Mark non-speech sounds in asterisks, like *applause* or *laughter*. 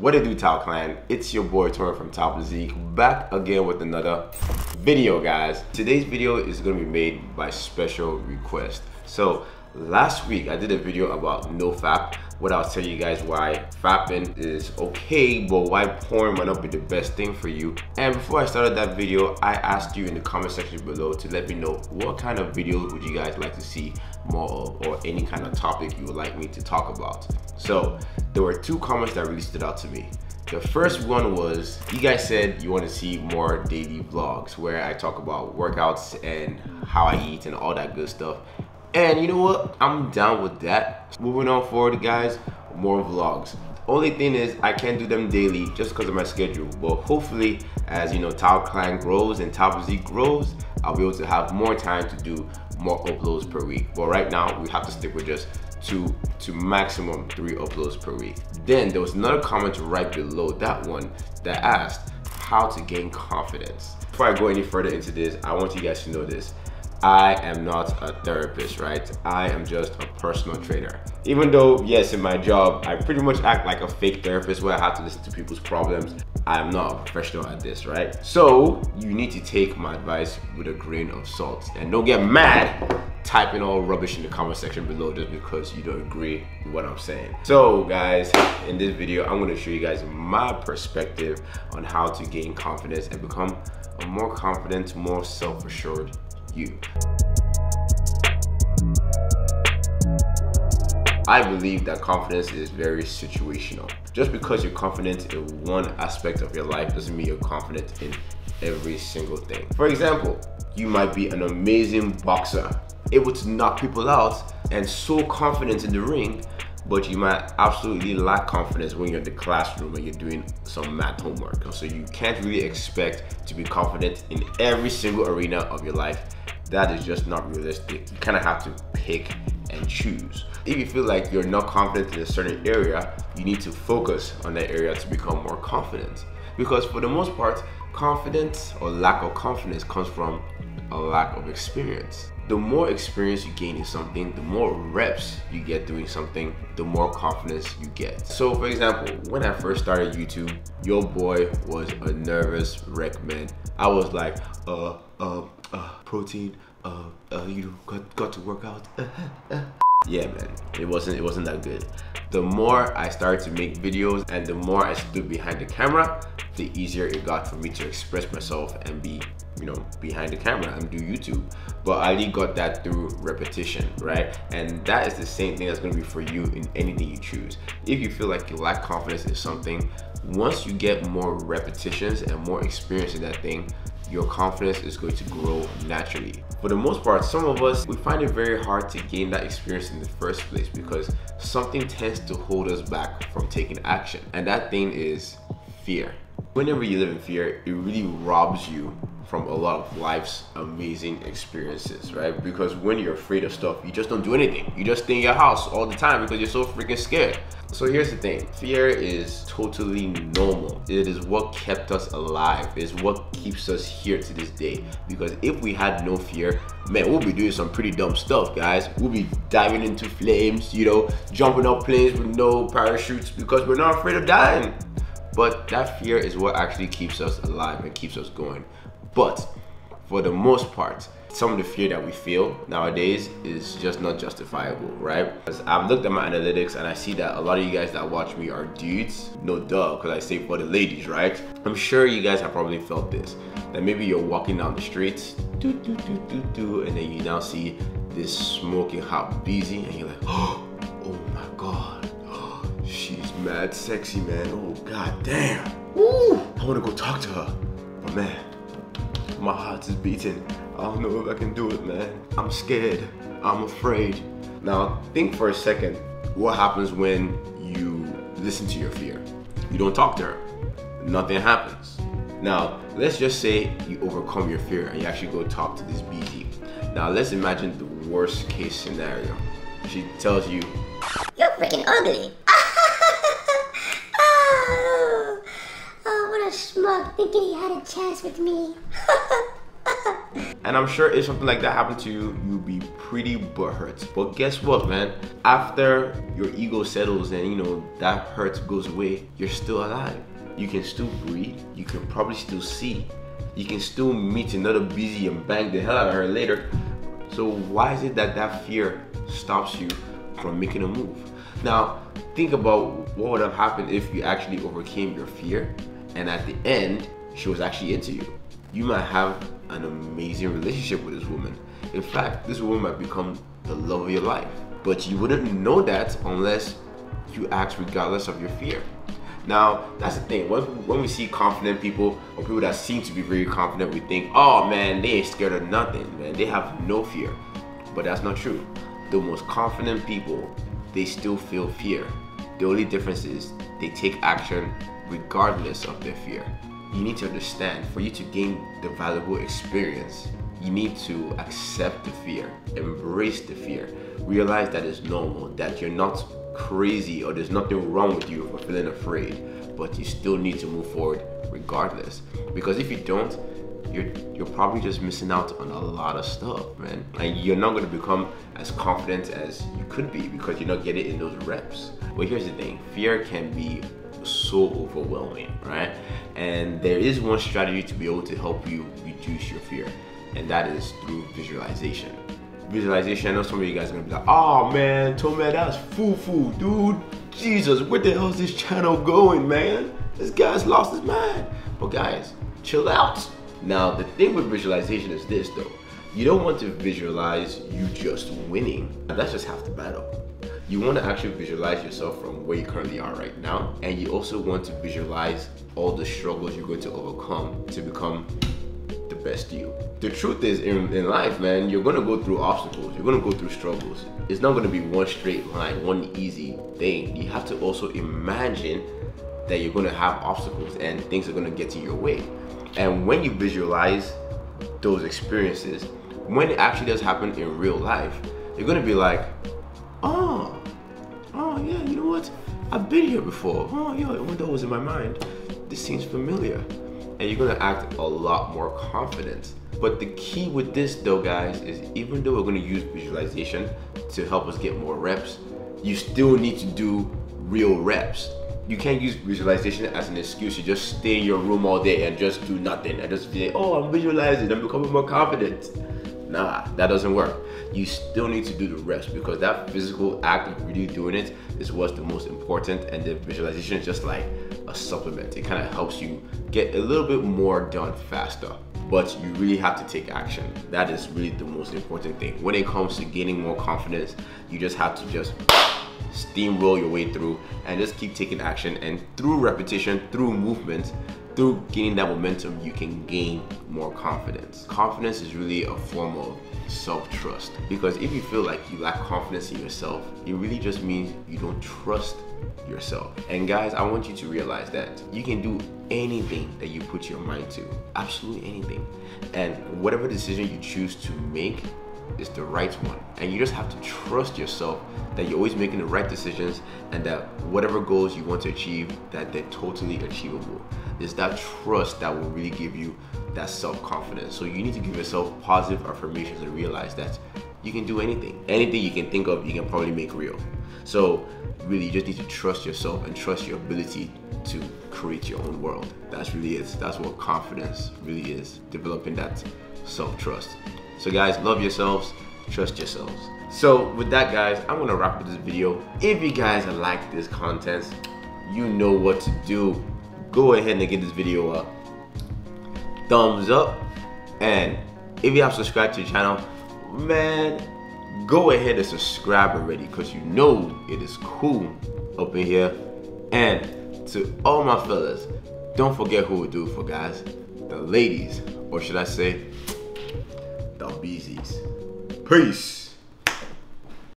What it do, Tao Clan? It's your boy Torin from Tao Physique, back again with another video, guys. Today's video is gonna be made by special request. So last week I did a video about no fap what I'll tell you guys why fapping is okay, but why porn might not be the best thing for you. And before I started that video, I asked you in the comment section below to let me know what kind of videos would you guys like to see more of or any kind of topic you would like me to talk about. So there were two comments that really stood out to me. The first one was you guys said you want to see more daily vlogs where I talk about workouts and how I eat and all that good stuff. And you know what? I'm down with that. Moving on forward, guys, more vlogs. Only thing is, I can't do them daily just because of my schedule. But hopefully, as you know, Tao Clan grows and Top Z grows, I'll be able to have more time to do more uploads per week. But right now, we have to stick with just two to maximum three uploads per week. Then there was another comment right below that one that asked how to gain confidence. Before I go any further into this, I want you guys to know this. I am not a therapist, right? I am just a personal trainer. Even though, yes, in my job, I pretty much act like a fake therapist where I have to listen to people's problems. I am not a professional at this, right? So you need to take my advice with a grain of salt and don't get mad typing all rubbish in the comment section below just because you don't agree with what I'm saying. So guys, in this video, I'm gonna show you guys my perspective on how to gain confidence and become a more confident, more self-assured you. I believe that confidence is very situational. Just because you're confident in one aspect of your life doesn't mean you're confident in every single thing. For example, you might be an amazing boxer, able to knock people out and so confident in the ring, but you might absolutely lack confidence when you're in the classroom and you're doing some math homework. So you can't really expect to be confident in every single arena of your life that is just not realistic. You kind of have to pick and choose. If you feel like you're not confident in a certain area, you need to focus on that area to become more confident. Because for the most part, confidence or lack of confidence comes from a lack of experience. The more experience you gain in something, the more reps you get doing something, the more confidence you get. So for example, when I first started YouTube, your boy was a nervous wreck man. I was like, uh, uh, uh, protein, uh, uh, you got, got to work out. *laughs* yeah, man, it wasn't, it wasn't that good. The more I started to make videos and the more I stood behind the camera, the easier it got for me to express myself and be, you know, behind the camera and do YouTube. But I only got that through repetition, right? And that is the same thing that's gonna be for you in anything you choose. If you feel like you lack confidence in something, once you get more repetitions and more experience in that thing, your confidence is going to grow naturally. For the most part, some of us, we find it very hard to gain that experience in the first place because something tends to hold us back from taking action. And that thing is fear. Whenever you live in fear, it really robs you from a lot of life's amazing experiences, right? Because when you're afraid of stuff, you just don't do anything. You just stay in your house all the time because you're so freaking scared. So here's the thing, fear is totally normal. It is what kept us alive. It is what keeps us here to this day. Because if we had no fear, man, we'll be doing some pretty dumb stuff, guys. We'll be diving into flames, you know, jumping up planes with no parachutes because we're not afraid of dying. But that fear is what actually keeps us alive and keeps us going. But for the most part, some of the fear that we feel nowadays is just not justifiable, right? Because I've looked at my analytics and I see that a lot of you guys that watch me are dudes. No duh, because I say for the ladies, right? I'm sure you guys have probably felt this. That maybe you're walking down the streets, doo, doo, doo, doo, doo, and then you now see this smoking hot beezy and you're like, oh, oh my God. she's mad sexy, man. Oh, god damn. Ooh, I wanna go talk to her. But man, my heart is beating. I don't know if I can do it, man. I'm scared. I'm afraid. Now, think for a second what happens when you listen to your fear? You don't talk to her, nothing happens. Now, let's just say you overcome your fear and you actually go talk to this BT. Now, let's imagine the worst case scenario. She tells you, You're freaking ugly. *laughs* oh, oh, what a schmuck thinking he had a chance with me. *laughs* And I'm sure if something like that happened to you, you'd be pretty butthurt. But guess what, man? After your ego settles and you know that hurt goes away, you're still alive. You can still breathe. You can probably still see. You can still meet another busy and bang the hell out of her later. So why is it that that fear stops you from making a move? Now, think about what would have happened if you actually overcame your fear and at the end, she was actually into you. You might have an amazing relationship with this woman. In fact, this woman might become the love of your life. But you wouldn't know that unless you act regardless of your fear. Now, that's the thing. When, when we see confident people or people that seem to be very confident, we think, oh man, they ain't scared of nothing, man. They have no fear. But that's not true. The most confident people, they still feel fear. The only difference is they take action regardless of their fear you need to understand for you to gain the valuable experience, you need to accept the fear, embrace the fear, realize that it's normal, that you're not crazy or there's nothing wrong with you for feeling afraid, but you still need to move forward regardless. Because if you don't, you're you're probably just missing out on a lot of stuff, man. And you're not gonna become as confident as you could be because you're not getting in those reps. But here's the thing, fear can be so overwhelming, right? And there is one strategy to be able to help you reduce your fear, and that is through visualization. Visualization, I know some of you guys are gonna be like, oh man, Tome, that's foo-foo, dude. Jesus, where the hell is this channel going, man? This guy's lost his mind. But guys, chill out. Now, the thing with visualization is this though. You don't want to visualize you just winning. That's just half the battle you want to actually visualize yourself from where you currently are right now and you also want to visualize all the struggles you're going to overcome to become the best you. The truth is in, in life man you're going to go through obstacles you're going to go through struggles. It's not going to be one straight line one easy thing. You have to also imagine that you're going to have obstacles and things are going to get in your way. And when you visualize those experiences when it actually does happen in real life you're going to be like been here before. Oh yeah, I wonder what was in my mind. This seems familiar. And you're gonna act a lot more confident. But the key with this though, guys, is even though we're gonna use visualization to help us get more reps, you still need to do real reps. You can't use visualization as an excuse to just stay in your room all day and just do nothing and just be like, oh, I'm visualizing, I'm becoming more confident. Nah, that doesn't work you still need to do the rest because that physical act of really doing it is what's the most important and the visualization is just like a supplement. It kind of helps you get a little bit more done faster but you really have to take action. That is really the most important thing. When it comes to gaining more confidence, you just have to just steamroll your way through and just keep taking action and through repetition, through movement, through gaining that momentum, you can gain more confidence. Confidence is really a form of self-trust because if you feel like you lack confidence in yourself it really just means you don't trust yourself and guys i want you to realize that you can do anything that you put your mind to absolutely anything and whatever decision you choose to make is the right one and you just have to trust yourself that you're always making the right decisions and that whatever goals you want to achieve that they're totally achievable it's that trust that will really give you that self-confidence. So you need to give yourself positive affirmations and realize that you can do anything. Anything you can think of, you can probably make real. So really you just need to trust yourself and trust your ability to create your own world. That's really it. That's what confidence really is. Developing that self-trust. So guys, love yourselves, trust yourselves. So with that guys, I'm gonna wrap up this video. If you guys like this content, you know what to do. Go ahead and give this video a thumbs up. And if you have subscribed to the channel, man, go ahead and subscribe already because you know it is cool up in here. And to all my fellas, don't forget who we do for guys. The ladies, or should I say, the beesies. Peace.